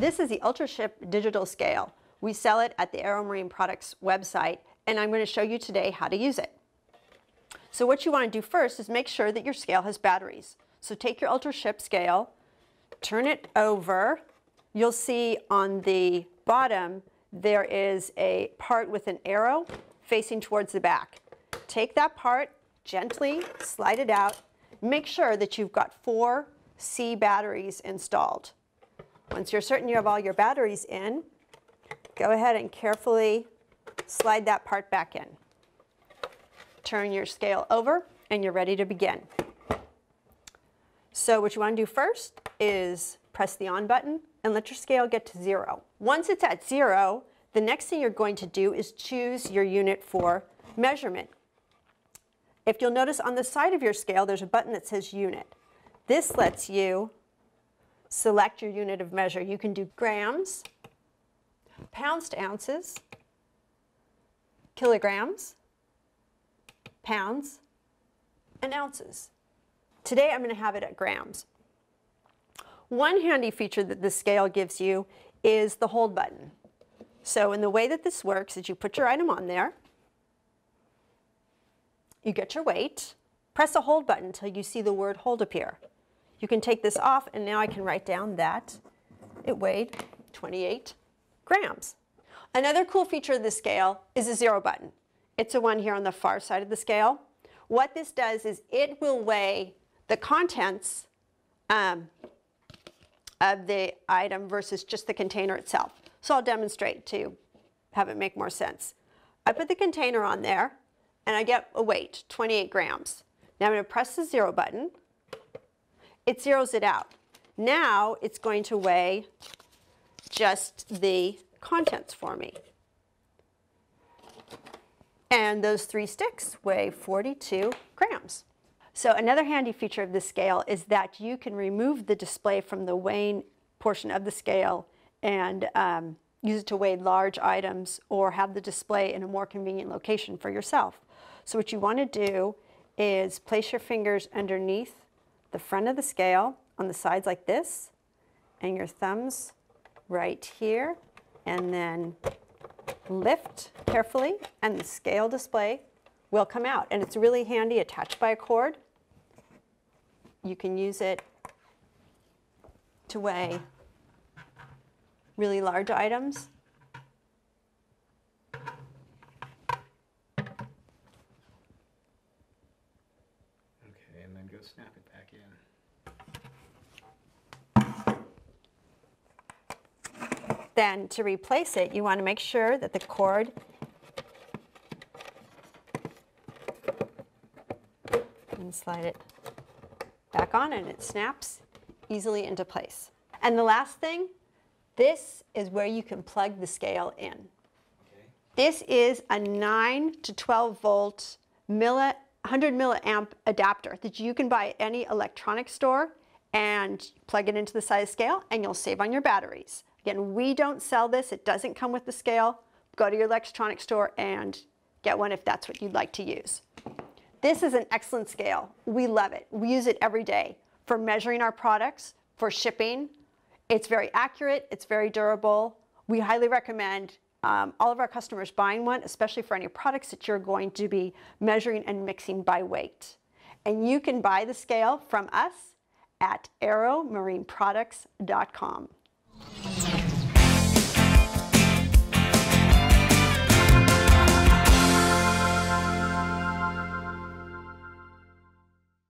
This is the UltraShip digital scale. We sell it at the AeroMarine Products website, and I'm going to show you today how to use it. So what you want to do first is make sure that your scale has batteries. So take your UltraShip scale, turn it over. You'll see on the bottom there is a part with an arrow facing towards the back. Take that part, gently slide it out. Make sure that you've got four C batteries installed. Once you're certain you have all your batteries in, go ahead and carefully slide that part back in. Turn your scale over and you're ready to begin. So what you want to do first is press the on button and let your scale get to zero. Once it's at zero, the next thing you're going to do is choose your unit for measurement. If you'll notice on the side of your scale, there's a button that says unit. This lets you select your unit of measure. You can do grams, pounds to ounces, kilograms, pounds, and ounces. Today I'm going to have it at grams. One handy feature that the scale gives you is the hold button. So in the way that this works is you put your item on there, you get your weight, press the hold button until you see the word hold appear. You can take this off and now I can write down that it weighed 28 grams. Another cool feature of the scale is the zero button. It's the one here on the far side of the scale. What this does is it will weigh the contents um, of the item versus just the container itself. So I'll demonstrate to have it make more sense. I put the container on there and I get a weight, 28 grams. Now I'm going to press the zero button. It zeroes it out. Now it's going to weigh just the contents for me. And those three sticks weigh 42 grams. So another handy feature of this scale is that you can remove the display from the weighing portion of the scale and um, use it to weigh large items or have the display in a more convenient location for yourself. So what you want to do is place your fingers underneath the front of the scale on the sides like this and your thumbs right here and then lift carefully and the scale display will come out and it's really handy attached by a cord. You can use it to weigh really large items go snap it back in. Then to replace it, you want to make sure that the cord and slide it back on and it snaps easily into place. And the last thing, this is where you can plug the scale in. Okay. This is a 9 to 12 volt milli 100 milliamp adapter that you can buy at any electronic store and plug it into the size scale and you'll save on your batteries. Again, we don't sell this. It doesn't come with the scale. Go to your electronic store and get one if that's what you'd like to use. This is an excellent scale. We love it. We use it every day for measuring our products, for shipping. It's very accurate. It's very durable. We highly recommend um, all of our customers buying one, especially for any products that you're going to be measuring and mixing by weight. And you can buy the scale from us at aeromarineproducts.com.